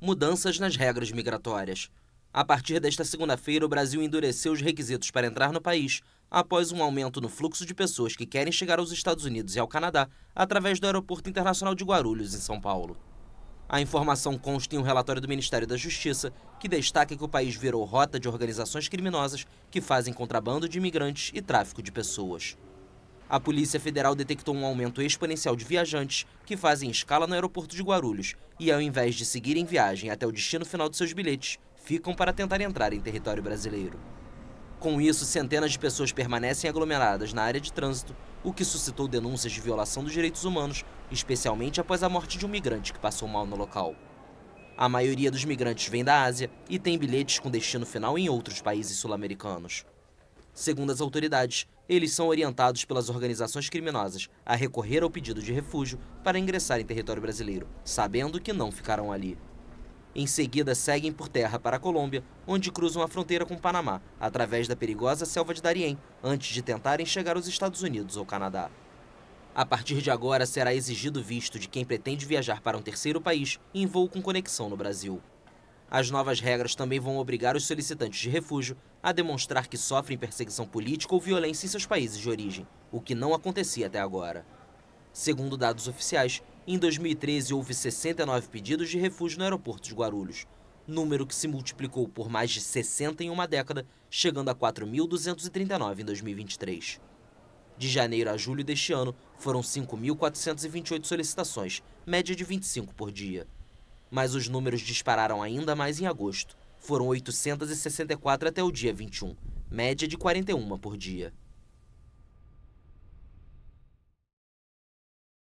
mudanças nas regras migratórias. A partir desta segunda-feira, o Brasil endureceu os requisitos para entrar no país após um aumento no fluxo de pessoas que querem chegar aos Estados Unidos e ao Canadá através do Aeroporto Internacional de Guarulhos, em São Paulo. A informação consta em um relatório do Ministério da Justiça que destaca que o país virou rota de organizações criminosas que fazem contrabando de imigrantes e tráfico de pessoas. A Polícia Federal detectou um aumento exponencial de viajantes que fazem escala no aeroporto de Guarulhos e, ao invés de seguirem viagem até o destino final de seus bilhetes, ficam para tentar entrar em território brasileiro. Com isso, centenas de pessoas permanecem aglomeradas na área de trânsito, o que suscitou denúncias de violação dos direitos humanos, especialmente após a morte de um migrante que passou mal no local. A maioria dos migrantes vem da Ásia e tem bilhetes com destino final em outros países sul-americanos. Segundo as autoridades, eles são orientados pelas organizações criminosas a recorrer ao pedido de refúgio para ingressar em território brasileiro, sabendo que não ficarão ali. Em seguida, seguem por terra para a Colômbia, onde cruzam a fronteira com o Panamá, através da perigosa selva de Darién, antes de tentarem chegar aos Estados Unidos ou Canadá. A partir de agora, será exigido visto de quem pretende viajar para um terceiro país em voo com conexão no Brasil. As novas regras também vão obrigar os solicitantes de refúgio a demonstrar que sofrem perseguição política ou violência em seus países de origem, o que não acontecia até agora. Segundo dados oficiais, em 2013 houve 69 pedidos de refúgio no aeroporto de Guarulhos, número que se multiplicou por mais de 60 em uma década, chegando a 4.239 em 2023. De janeiro a julho deste ano, foram 5.428 solicitações, média de 25 por dia mas os números dispararam ainda mais em agosto. Foram 864 até o dia 21, média de 41 por dia.